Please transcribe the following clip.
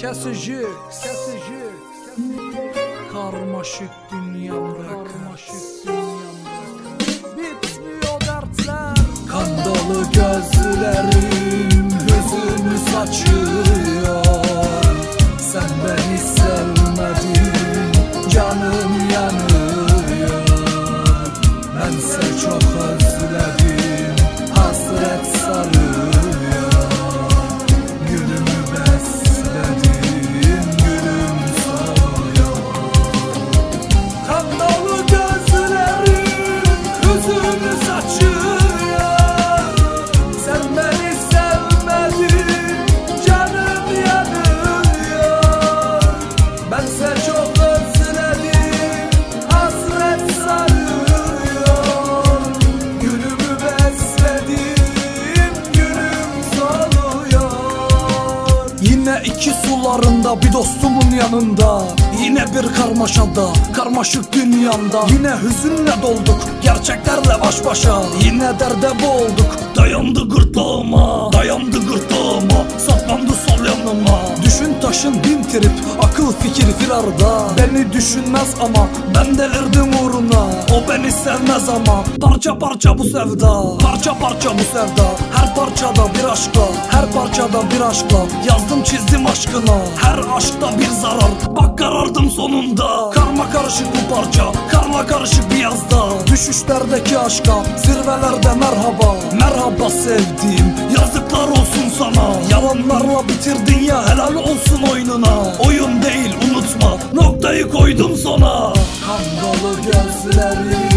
Kesici, kesici, karmaşık dünyam karmaşık dünyam Bitmiyor dertler. Kan dolu gözlerim hüzün saçıyor Yine iki sularında bir dostumun yanında. Yine bir karmaşada karmaşık dünyamda Yine hüzünle dolduk gerçeklerle baş başa. Yine derde boğulduk dayandı gırtlağıma Dayandı gırtlağıma Taşın bin trip akıl fikir firarda. Beni düşünmez ama ben delirdim uğruna. O beni sevmez ama parça parça bu sevda. Parça parça bu sevda her parçada bir aşkla Her parçada bir aşkla. Yazdım çizdim aşkına Her aşkta bir zarar. Bak karardım sonunda. Karma karışık bu parça karma karışık bir yazda. Düşüşlerdeki aşka zirvelerde merhaba. Merhaba sevdiğim sana. Yalanlarla bitirdin ya helal olsun oyununa. Oyun değil unutma. Noktayı koydum sona Kan dolu gözlerim